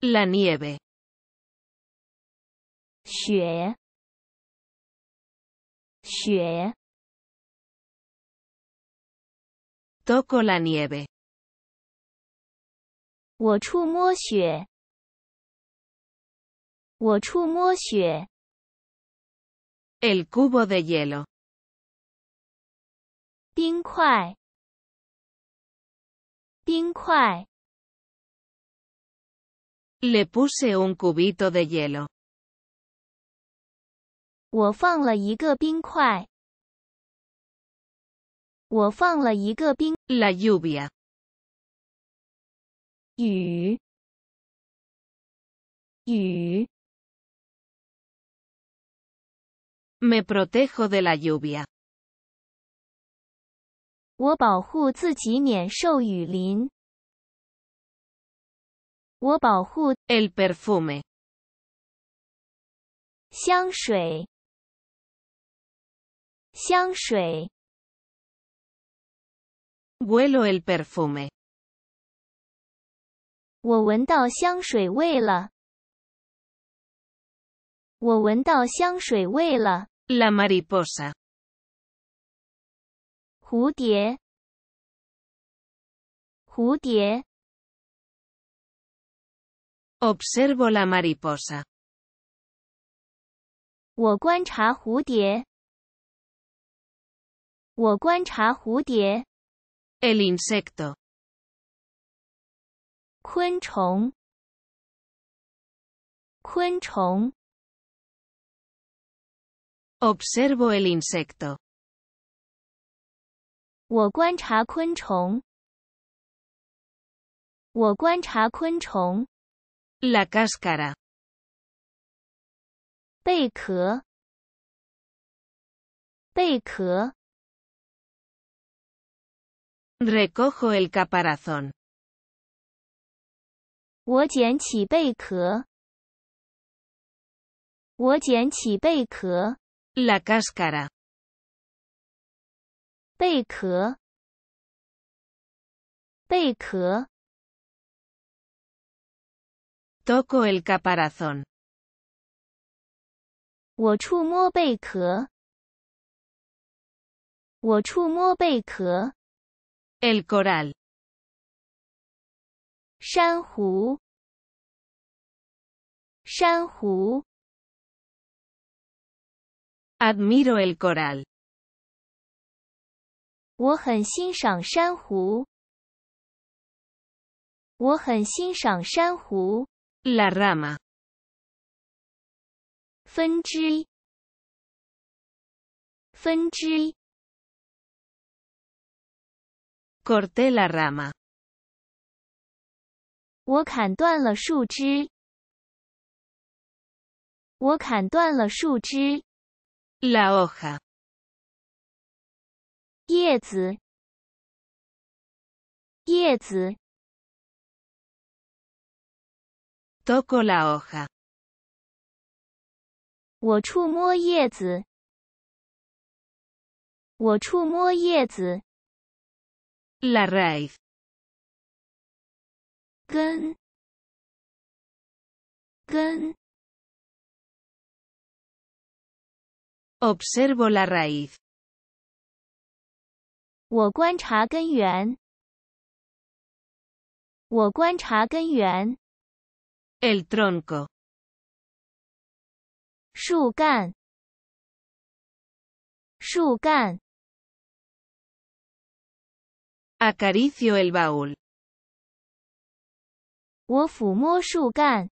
La nieve. 雪，雪， Toco la nieve. 我触摸雪，我触摸雪， El cubo de hielo. 冰块，冰块， Le puse un cubito de hielo. 我放了一个冰块，我放了一个冰 La lluvia. 雨，雨， Me protejo de la lluvia. 我保护自己免受雨淋。 我保护 El perfume. 香水，香水，Huelo el perfume. 我闻到香水味了。我闻到香水味了。La mariposa. 蝴蝶，蝴蝶，Observo la mariposa. 我观察蝴蝶。我观察蝴蝶， El insecto. 昆虫，昆虫， Observo el insecto. 我观察昆虫。我观察昆虫， La cáscara. 贝壳，贝壳， Recojo el caparazón. 我捡起贝壳。我捡起贝壳， La cáscara. 贝壳，贝壳， Toco el caparazón. 我触摸贝壳。我触摸贝壳， El coral. 珊瑚，珊瑚， Admiro el coral. 我很欣赏珊瑚。我很欣赏珊瑚。 La rama. 分支，分支， Corté la rama. 我砍断了树枝。我砍断了树枝， La hoja. 叶子，叶子， Toco la hoja. 我触摸叶子。我触摸叶子， La raíz. 根，根， Observo la raíz. 我观察根源。我观察根源， El tronco. 树干，树干， Acaricio el baúl. 我抚摸树干。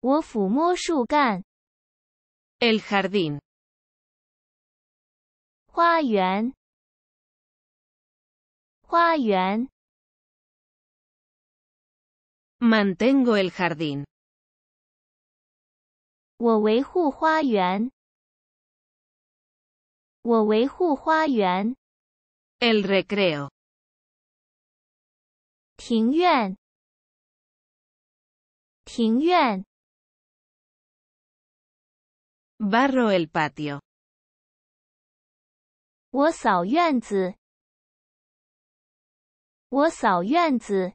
我抚摸树干， El jardín. 花园，花园， Mantengo el jardín. 我维护花园。我维护花园， El recreo. 庭院，庭院， Barro el patio. 我扫院子。我扫院子，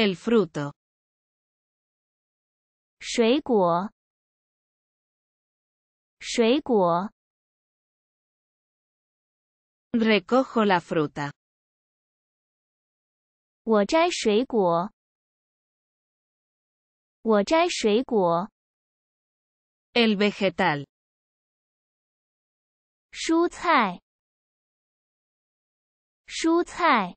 El fruto. 水果。水果。 Recojo la fruta. 我摘水果。我摘水果。 El vegetal. 蔬菜。蔬菜。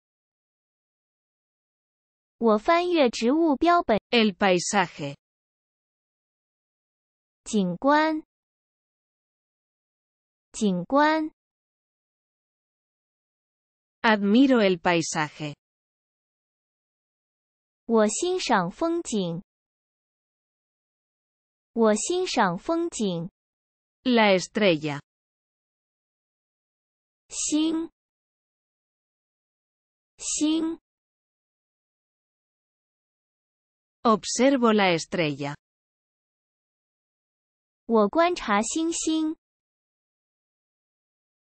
我翻阅植物标本 El paisaje. 景观。景观。Admiro el paisaje. 我欣赏风景。我欣赏风景。La estrella. 星。星。Observo la estrella. 我观察星星。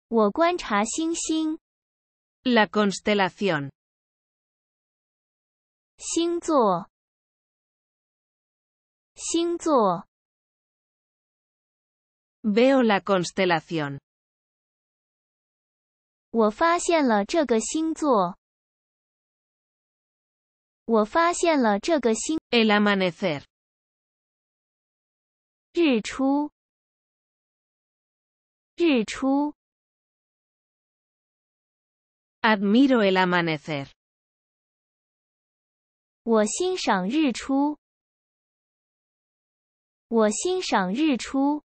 我观察星星。 La constelación. 星座。星座。 Veo la constelación. 我发现了这个星座。 我发现了这个星 El amanecer. 日出。日出。Admiro el amanecer. 我欣赏日出。我欣赏日出。